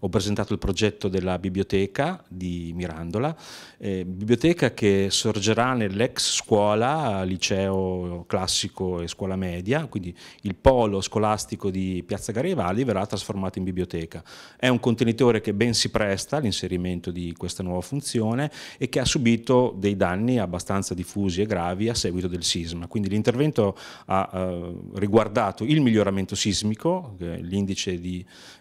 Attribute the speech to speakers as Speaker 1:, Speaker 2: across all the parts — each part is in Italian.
Speaker 1: Ho presentato il progetto della biblioteca di Mirandola, eh, biblioteca che sorgerà nell'ex scuola, liceo classico e scuola media, quindi il polo scolastico di Piazza Garibaldi verrà trasformato in biblioteca. È un contenitore che ben si presta all'inserimento di questa nuova funzione e che ha subito dei danni abbastanza diffusi e gravi a seguito del sisma. Quindi l'intervento ha eh, riguardato il miglioramento sismico, l'indice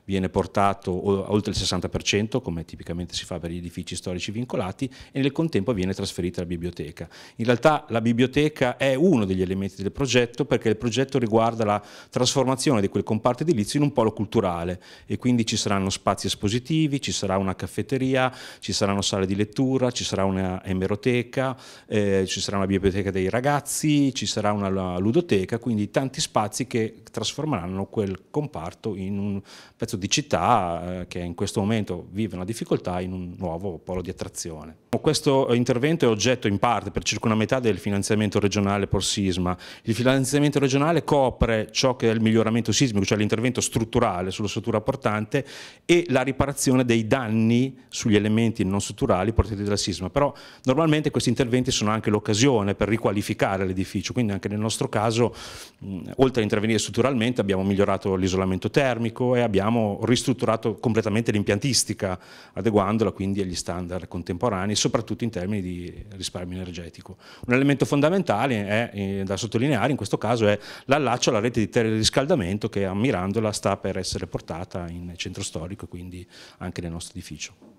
Speaker 1: viene portato oltre il 60% come tipicamente si fa per gli edifici storici vincolati e nel contempo viene trasferita la biblioteca. In realtà la biblioteca è uno degli elementi del progetto perché il progetto riguarda la trasformazione di quel comparto edilizio in un polo culturale e quindi ci saranno spazi espositivi, ci sarà una caffetteria, ci saranno sale di lettura, ci sarà una emeroteca, eh, ci sarà una biblioteca dei ragazzi, ci sarà una ludoteca, quindi tanti spazi che trasformeranno quel comparto in un pezzo di città eh, che in questo momento vive una difficoltà in un nuovo polo di attrazione. Questo intervento è oggetto in parte per circa una metà del finanziamento regionale por sisma. Il finanziamento regionale copre ciò che è il miglioramento sismico, cioè l'intervento strutturale sulla struttura portante e la riparazione dei danni sugli elementi non strutturali portati dal sisma. Però normalmente questi interventi sono anche l'occasione per riqualificare l'edificio, quindi anche nel nostro caso, oltre a intervenire strutturalmente, abbiamo migliorato l'isolamento termico e abbiamo ristrutturato completamente l'impiantistica, adeguandola quindi agli standard contemporanei soprattutto in termini di risparmio energetico. Un elemento fondamentale è, eh, da sottolineare in questo caso è l'allaccio alla rete di teleriscaldamento che a Mirandola sta per essere portata in centro storico e quindi anche nel nostro edificio.